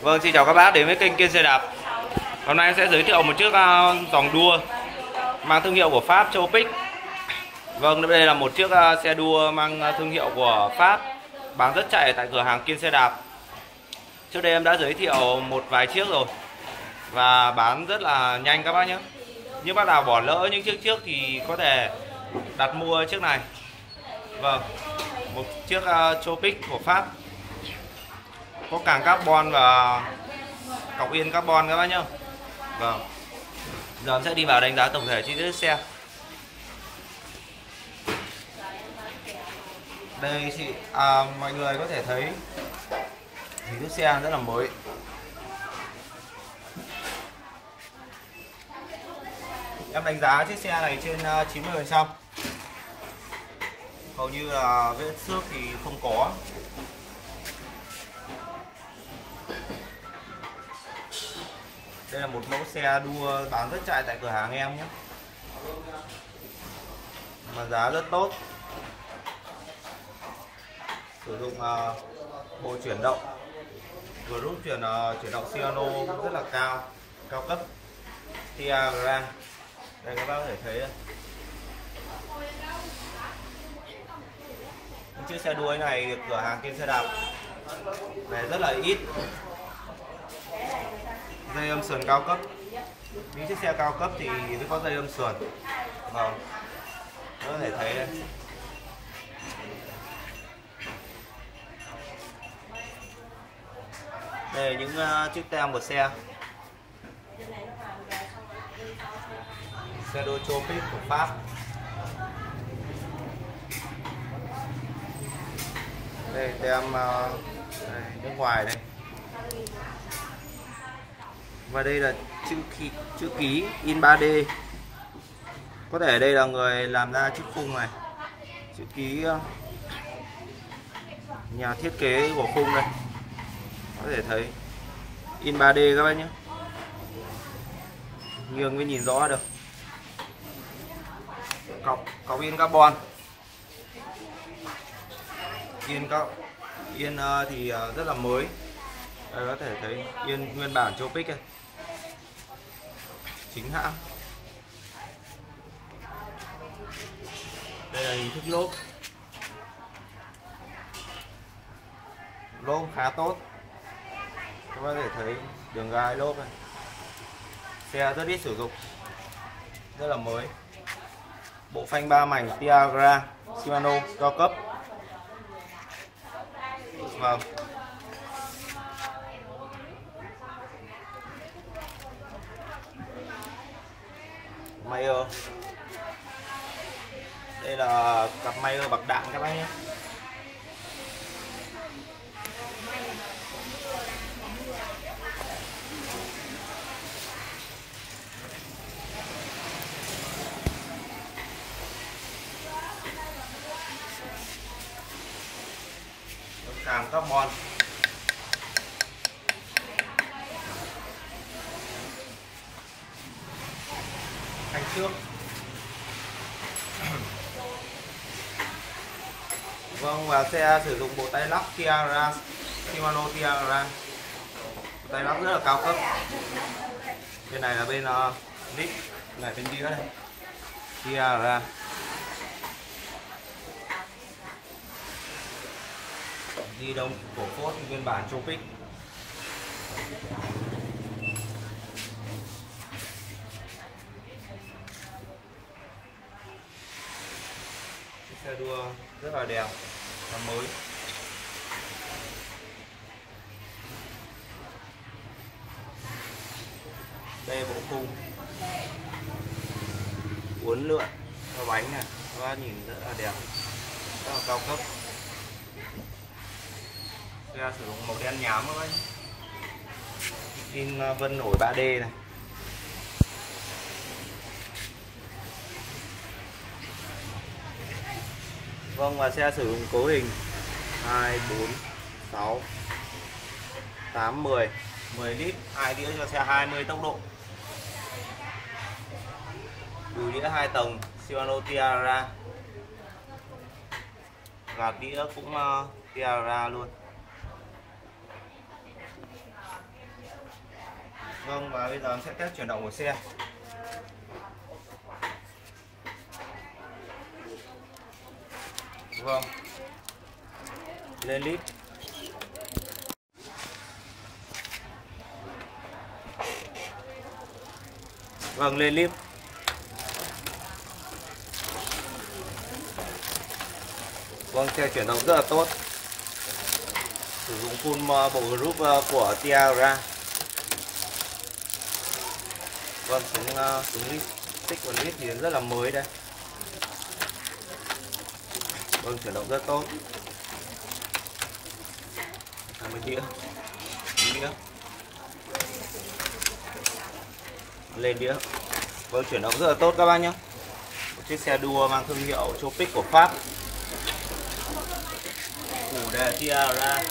Vâng, xin chào các bác đến với kênh Kiên xe đạp. Hôm nay em sẽ giới thiệu một chiếc uh, dòng đua mang thương hiệu của Pháp Châu Pic. Vâng, đây là một chiếc uh, xe đua mang uh, thương hiệu của Pháp bán rất chạy tại cửa hàng Kiên xe đạp. Trước đây em đã giới thiệu một vài chiếc rồi và bán rất là nhanh các bác nhé. Những bác nào bỏ lỡ những chiếc trước thì có thể đặt mua chiếc này. Vâng, một chiếc Châu Pic của Pháp có càng carbon và cọc yên carbon các bác nhá. Vâng. Giờ em sẽ đi vào đánh giá tổng thể chi tiết xe. Đây chị à, mọi người có thể thấy thì chiếc xe rất là mới. Em đánh giá chiếc xe này trên à, 90 phần trăm. Hầu như là vết xước thì không có. Đây là một mẫu xe đua bán rất chạy tại cửa hàng em nhé. Mà giá rất tốt. Sử dụng uh, bộ chuyển động. Vừa rút chuyển uh, chuyển động Ciano rất là cao cao cấp. Tiagra đây các bác có thể thấy đây. những chiếc xe đua này được cửa hàng trên xe đạp này rất là ít dây âm sườn cao cấp. Những chiếc xe cao cấp thì nó có dây âm sườn. Vâng. Có thể thấy đây. Đây là những uh, chiếc tem của xe. Xe đô Tropic của Pháp. Đây tem uh, đây, nước ngoài đây và đây là chữ ký, chữ ký in 3D có thể đây là người làm ra chiếc khung này. Chữ ký ờ, nhà thiết kế của khung đây. Có thể thấy in 3D các bác nhé. Nghiêng mới nhìn rõ được. Cọc cọc in carbon. In các yên ờ, thì ờ, rất là mới. Đây có thể thấy yên nguyên bản châu pic đây chính hãng. Đây là hình thức lốp. Lốp khá tốt. Các bạn có thể thấy đường gai lốp này. Xe rất ít sử dụng. Rất là mới. Bộ phanh ba mảnh Tiagra Shimano cao cấp. Vâng. Mayer đây là cặp Mayer bạc đạn các bác nhé. Càng carbon thanh trước vâng và xe sử dụng bộ tay lắp Tiara Shimano Tiara. Bộ tay lắp rất là cao cấp. Bên này là bên ờ, uh, nick này bên đĩa đây. Tiara. Di động cổ phốt nguyên bản Tropic xe đua rất là đẹp và mới. Đây, bộ khung. Uốn lượn, theo bánh này, các bác nhìn rất là đẹp, rất là cao cấp. Xe sử dụng màu đen nhám các bác in ờ, vân nổi 3D này. Vâng và xe sử dụng cấu hình 2 4 6 8 10 10 lít hai đĩa cho xe 20 tốc độ. Đùi đĩa hai tầng Shimano Tiara. Gạt đĩa cũng uh, Tiara luôn. Vâng và bây giờ em sẽ test chuyển động của xe. Vâng. Lên lít. Vâng lên lít. Vâng xe chuyển động rất là tốt. Sử dụng full ờ, bộ group ờ, của tiara. Vâng súng súng ờ, lít. Tích của lít thì rất là mới đây. Vâng chuyển động rất tốt. 20 đĩa. Đĩa. Lên đĩa. Vâng chuyển động rất là tốt các bác nhé. Một chiếc xe đua mang thương hiệu Chopic của Pháp. Củ đề Tiara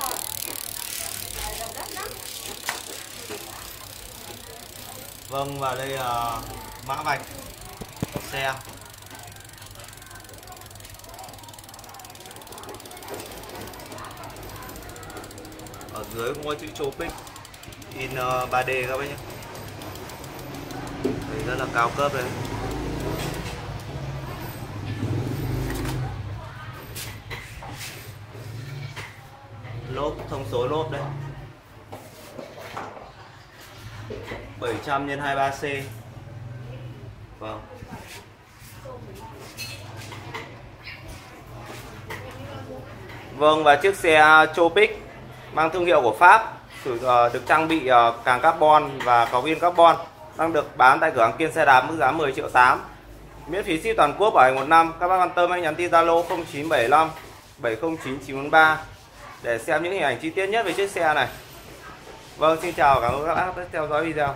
vâng và đây là mã vạch. Xe. Ở dưới cũng có chữ Tropic. In ờ, 3D các bác nhé. Đấy, rất là cao cấp đấy. Lốp thông số lốp đây 700 x 23C Vâng. Vâng và chiếc xe Tropic mang thương hiệu của Pháp ờ, được trang bị ờ, càng carbon và có viên carbon, đang được bán tại cửa hàng Kiên xe đạp mức giá 10 triệu 8 miễn phí ship toàn quốc bảo hành một năm, các bác quan tâm hãy nhắn tin Zalo 0975 709 943 để xem những hình ảnh chi tiết nhất về chiếc xe này. Vâng xin chào, cảm ơn các bác đã theo dõi video.